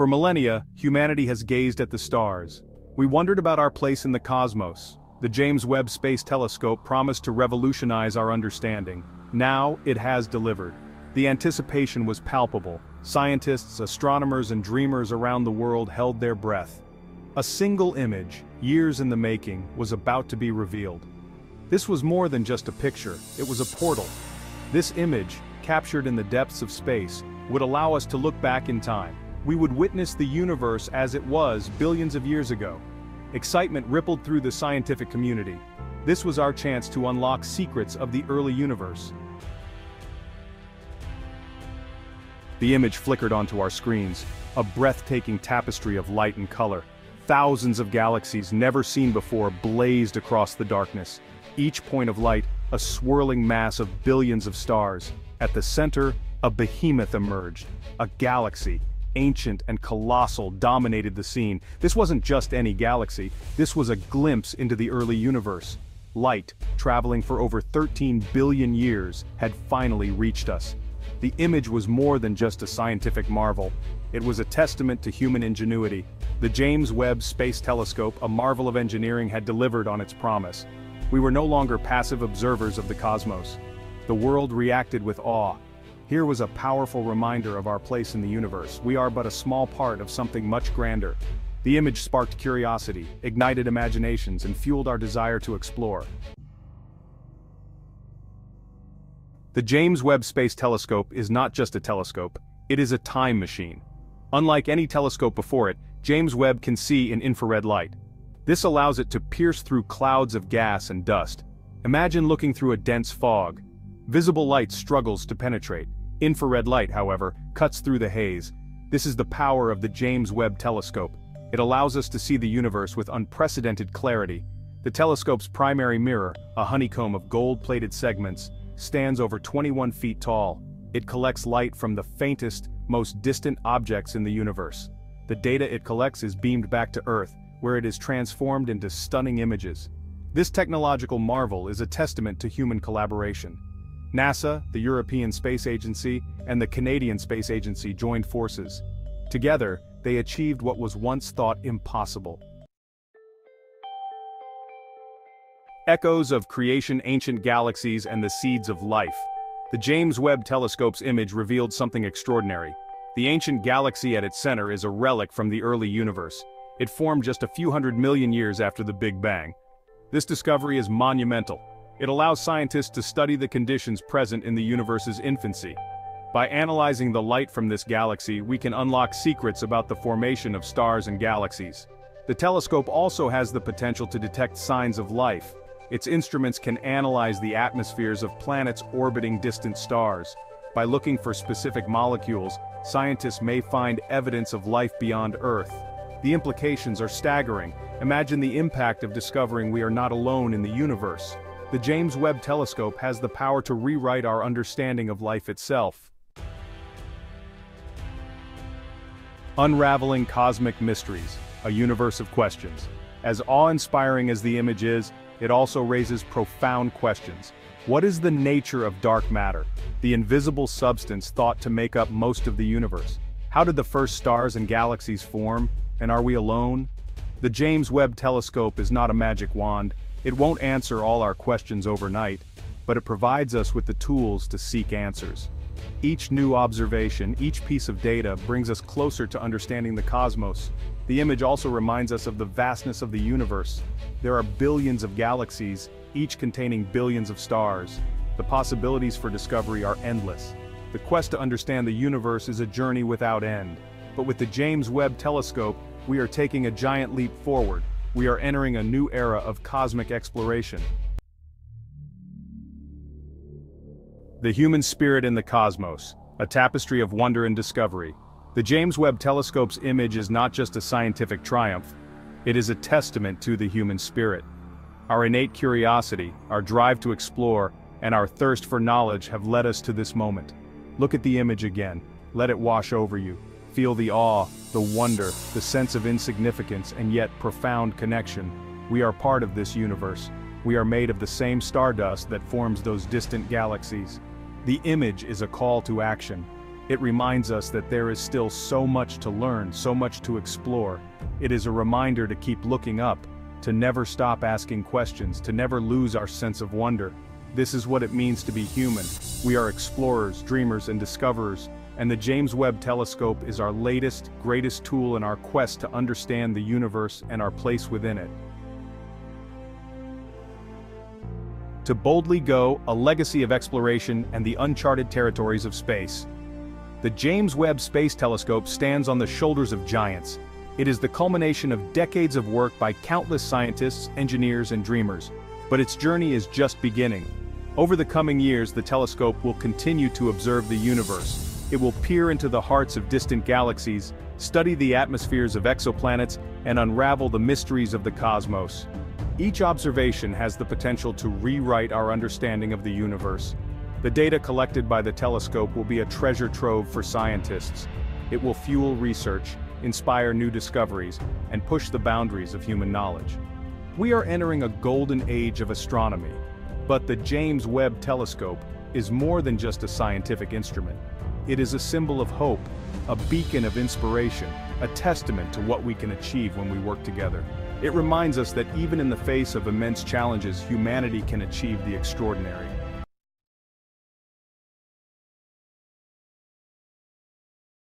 For millennia, humanity has gazed at the stars. We wondered about our place in the cosmos. The James Webb Space Telescope promised to revolutionize our understanding. Now, it has delivered. The anticipation was palpable. Scientists, astronomers and dreamers around the world held their breath. A single image, years in the making, was about to be revealed. This was more than just a picture, it was a portal. This image, captured in the depths of space, would allow us to look back in time. We would witness the universe as it was billions of years ago. Excitement rippled through the scientific community. This was our chance to unlock secrets of the early universe. The image flickered onto our screens, a breathtaking tapestry of light and color. Thousands of galaxies never seen before blazed across the darkness. Each point of light, a swirling mass of billions of stars. At the center, a behemoth emerged, a galaxy, ancient and colossal dominated the scene. This wasn't just any galaxy, this was a glimpse into the early universe. Light, traveling for over 13 billion years, had finally reached us. The image was more than just a scientific marvel. It was a testament to human ingenuity. The James Webb Space Telescope, a marvel of engineering had delivered on its promise. We were no longer passive observers of the cosmos. The world reacted with awe, here was a powerful reminder of our place in the universe, we are but a small part of something much grander. The image sparked curiosity, ignited imaginations and fueled our desire to explore. The James Webb Space Telescope is not just a telescope, it is a time machine. Unlike any telescope before it, James Webb can see in infrared light. This allows it to pierce through clouds of gas and dust. Imagine looking through a dense fog. Visible light struggles to penetrate, Infrared light, however, cuts through the haze. This is the power of the James Webb Telescope. It allows us to see the universe with unprecedented clarity. The telescope's primary mirror, a honeycomb of gold-plated segments, stands over 21 feet tall. It collects light from the faintest, most distant objects in the universe. The data it collects is beamed back to Earth, where it is transformed into stunning images. This technological marvel is a testament to human collaboration. NASA, the European Space Agency, and the Canadian Space Agency joined forces. Together, they achieved what was once thought impossible. Echoes of creation ancient galaxies and the seeds of life. The James Webb Telescope's image revealed something extraordinary. The ancient galaxy at its center is a relic from the early universe. It formed just a few hundred million years after the Big Bang. This discovery is monumental, it allows scientists to study the conditions present in the universe's infancy. By analyzing the light from this galaxy we can unlock secrets about the formation of stars and galaxies. The telescope also has the potential to detect signs of life. Its instruments can analyze the atmospheres of planets orbiting distant stars. By looking for specific molecules, scientists may find evidence of life beyond Earth. The implications are staggering. Imagine the impact of discovering we are not alone in the universe. The James Webb Telescope has the power to rewrite our understanding of life itself. Unraveling Cosmic Mysteries, a universe of questions. As awe-inspiring as the image is, it also raises profound questions. What is the nature of dark matter, the invisible substance thought to make up most of the universe? How did the first stars and galaxies form, and are we alone? The James Webb Telescope is not a magic wand, it won't answer all our questions overnight, but it provides us with the tools to seek answers. Each new observation, each piece of data brings us closer to understanding the cosmos. The image also reminds us of the vastness of the universe. There are billions of galaxies, each containing billions of stars. The possibilities for discovery are endless. The quest to understand the universe is a journey without end. But with the James Webb Telescope, we are taking a giant leap forward, we are entering a new era of cosmic exploration. The Human Spirit in the Cosmos, a tapestry of wonder and discovery. The James Webb Telescope's image is not just a scientific triumph, it is a testament to the human spirit. Our innate curiosity, our drive to explore, and our thirst for knowledge have led us to this moment. Look at the image again, let it wash over you. Feel the awe, the wonder, the sense of insignificance and yet profound connection. We are part of this universe. We are made of the same stardust that forms those distant galaxies. The image is a call to action. It reminds us that there is still so much to learn, so much to explore. It is a reminder to keep looking up, to never stop asking questions, to never lose our sense of wonder. This is what it means to be human. We are explorers, dreamers, and discoverers, and the James Webb Telescope is our latest, greatest tool in our quest to understand the universe and our place within it. To boldly go, a legacy of exploration and the uncharted territories of space. The James Webb Space Telescope stands on the shoulders of giants. It is the culmination of decades of work by countless scientists, engineers, and dreamers. But its journey is just beginning. Over the coming years the telescope will continue to observe the universe, it will peer into the hearts of distant galaxies, study the atmospheres of exoplanets, and unravel the mysteries of the cosmos. Each observation has the potential to rewrite our understanding of the universe. The data collected by the telescope will be a treasure trove for scientists. It will fuel research, inspire new discoveries, and push the boundaries of human knowledge. We are entering a golden age of astronomy. But the James Webb Telescope is more than just a scientific instrument. It is a symbol of hope, a beacon of inspiration, a testament to what we can achieve when we work together. It reminds us that even in the face of immense challenges humanity can achieve the extraordinary.